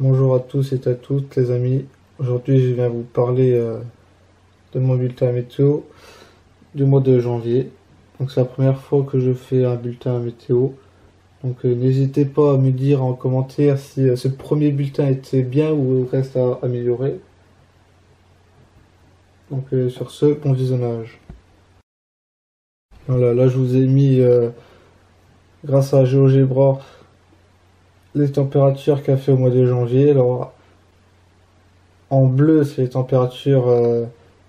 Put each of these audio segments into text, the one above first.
Bonjour à tous et à toutes les amis. Aujourd'hui je viens vous parler euh, de mon bulletin météo du mois de janvier. Donc c'est la première fois que je fais un bulletin météo. Donc euh, n'hésitez pas à me dire en commentaire si euh, ce premier bulletin était bien ou reste à améliorer. Donc sur ce, bon visionnage. Voilà, là je vous ai mis grâce à GeoGebra les températures qu'a fait au mois de janvier. Alors, en bleu, c'est les températures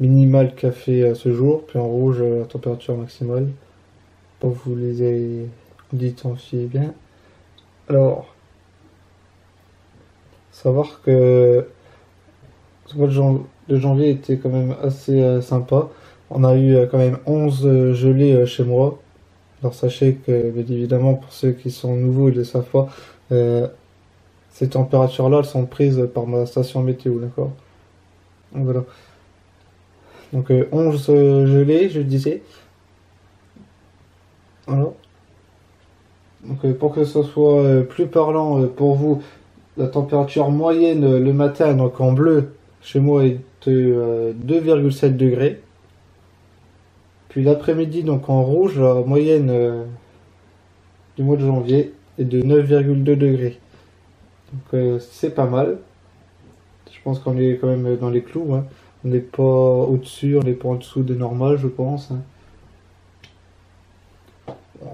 euh, qu'a fait euh, ce jour, puis en rouge, euh, la température maximale. Pour vous les identifiez bien. Alors, savoir que ce mois de, janvier était quand même assez sympa. On a eu quand même 11 gelées chez moi. Alors sachez que, évidemment, pour ceux qui sont nouveaux, ils ne le savent pas, euh, ces températures-là, elles sont prises par ma station météo, d'accord? Voilà. Donc 11 euh, gelées, je disais. Voilà. Donc euh, pour que ce soit plus parlant pour vous, la température moyenne le matin, donc en bleu, chez moi est de 2,7 degrés. Puis l'après-midi, donc en rouge, la moyenne du mois de janvier et de 9,2 degrés. Donc euh, c'est pas mal. Je pense qu'on est quand même dans les clous. Hein. On n'est pas au-dessus, on n'est pas en dessous de normal, je pense. Hein.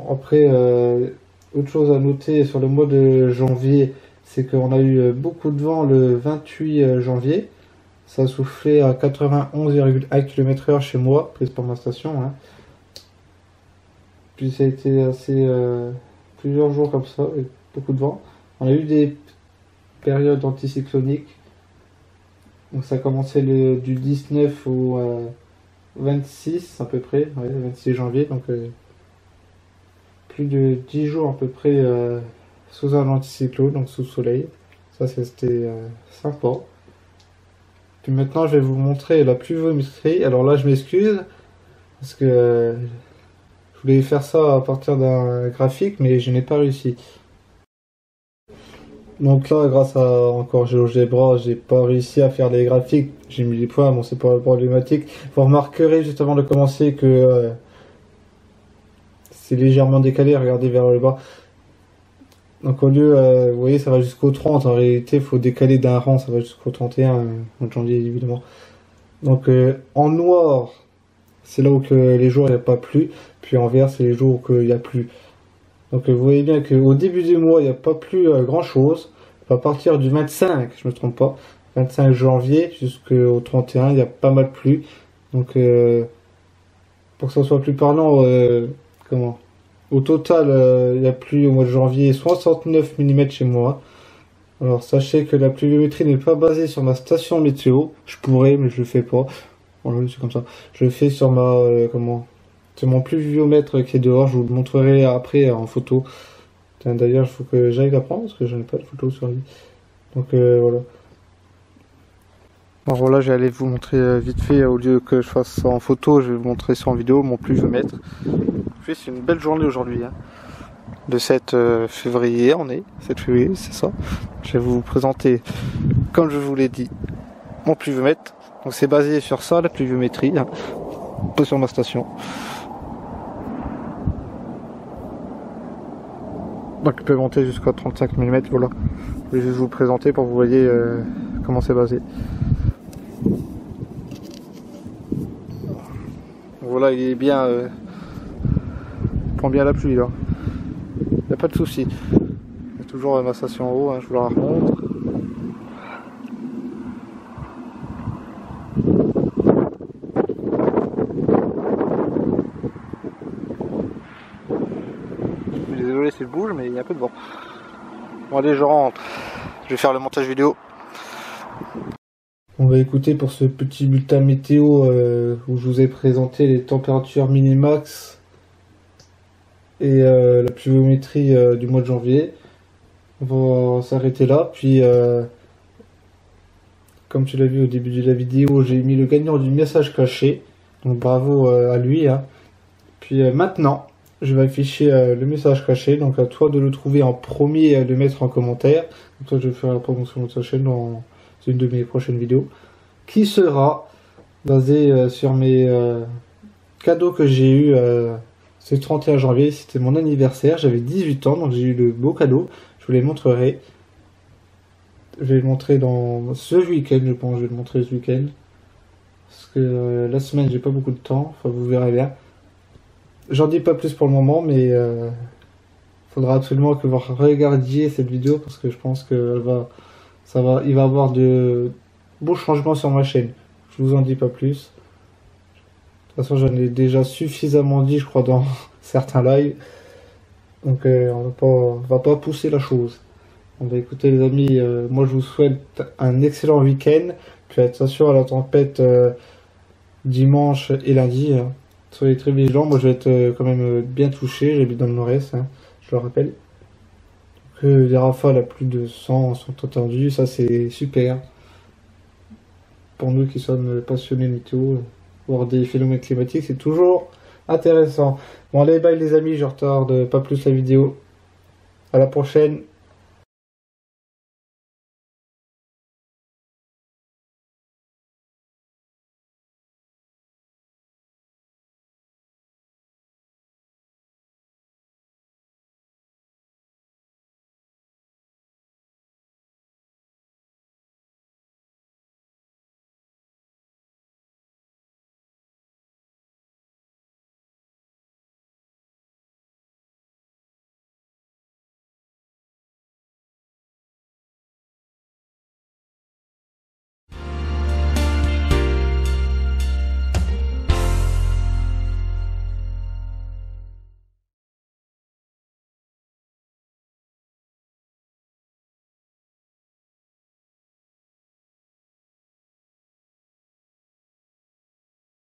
Après, euh, autre chose à noter sur le mois de janvier, c'est qu'on a eu beaucoup de vent le 28 janvier. Ça a soufflé à 91,1 km/h chez moi, prise par ma station. Hein. Puis ça a été assez euh, plusieurs jours comme ça, avec beaucoup de vent. On a eu des périodes anticycloniques. Donc ça a commencé le, du 19 au 26 euh, à peu près, 26 janvier, donc euh, plus de 10 jours à peu près euh, sous un anticyclone, donc sous soleil. Ça c'était sympa. Puis maintenant je vais vous montrer la pluviométrie. Alors là je m'excuse parce que je voulais faire ça à partir d'un graphique, mais je n'ai pas réussi. Donc là, grâce à encore GeoGebra, j'ai pas réussi à faire les graphiques. J'ai mis les points, bon c'est pas problématique. Vous remarquerez juste avant de commencer que euh, c'est légèrement décalé, regardez vers le bas. Donc au lieu, euh, vous voyez, ça va jusqu'au 30. En réalité, il faut décaler d'un rang, ça va jusqu'au 31, euh, en janvier évidemment. Donc en noir, c'est là où que les jours il n'y a pas plu, puis en vert c'est les jours où il n'y a plu. Donc vous voyez bien qu'au début du mois il n'y a pas plu euh, grand chose. À partir du 25, je me trompe pas, 25 janvier jusqu'au 31, il y a pas mal plu. Donc euh, pour que ça soit plus parlant, euh, comment? Au total, il y a plu au mois de janvier 69 mm chez moi. Alors sachez que la pluviométrie n'est pas basée sur ma station météo. Je pourrais, mais je le fais pas. Bon, c'est comme ça. Je le fais sur ma euh, comment? C'est mon pluviomètre qui est dehors. Je vous le montrerai après en photo. D'ailleurs, il faut que j'aille la prendre parce que je n'ai pas de photo sur lui. Donc euh, voilà. Alors voilà, j'allais vous montrer euh, vite fait au lieu que je fasse ça en photo, je vais vous montrer ça en vidéo, mon pluviomètre. C'est une belle journée aujourd'hui. Hein. Le 7 février, on est 7 février, c'est ça. Je vais vous présenter, comme je vous l'ai dit, mon pluviomètre donc c'est basé sur ça, la pluviométrie, un peu sur ma station. Donc il peut monter jusqu'à 35 mm, voilà. Je vais juste vous présenter pour que vous voyez euh, comment c'est basé. Voilà, il est bien... Euh, prend bien la pluie là. Il n'y a pas de souci. Il y a toujours ma station en haut, hein, je vous la remontre. Bouge, mais il y a de vent. Bon allez, je rentre. Je vais faire le montage vidéo. On va écouter pour ce petit bulletin météo euh, où je vous ai présenté les températures minimax et euh, la pluviométrie euh, du mois de janvier. On va s'arrêter là. Puis, comme tu l'as vu au début de la vidéo, j'ai mis le gagnant du message caché. Donc bravo à lui. Hein. Puis maintenant, je vais afficher le message caché. Donc à toi de le trouver en premier et de le mettre en commentaire. Toi, je vais faire la promotion de sa chaîne dans une de mes prochaines vidéos, qui sera basée euh, sur mes euh, cadeaux que j'ai eu euh, ce 31 janvier. C'était mon anniversaire, j'avais 18 ans, donc j'ai eu le beau cadeau. Je vous les montrerai. Je vais le montrer dans ce week-end, je pense. Je vais le montrer ce week-end. Parce que la semaine, j'ai pas beaucoup de temps. Enfin, vous verrez bien. J'en dis pas plus pour le moment, mais il faudra absolument que vous regardiez cette vidéo parce que je pense qu'elle va va, il va y avoir de beaux changements sur ma chaîne. Je vous en dis pas plus. De toute façon, j'en ai déjà suffisamment dit, je crois, dans certains lives. Donc, euh, on va pas, va pas pousser la chose. On va écouter, les amis. Euh, moi, je vous souhaite un excellent week-end. Puis attention à la tempête euh, dimanche et lundi. Hein. Soyez très vigilants. Moi, je vais être quand même bien touché. J'habite dans le nord-est, hein, je le rappelle que les rafales à plus de 100 sont attendues, ça c'est super. Pour nous qui sommes passionnés météo, voir des phénomènes climatiques, c'est toujours intéressant. Bon allez, bye les amis, je retarde pas plus la vidéo. À la prochaine.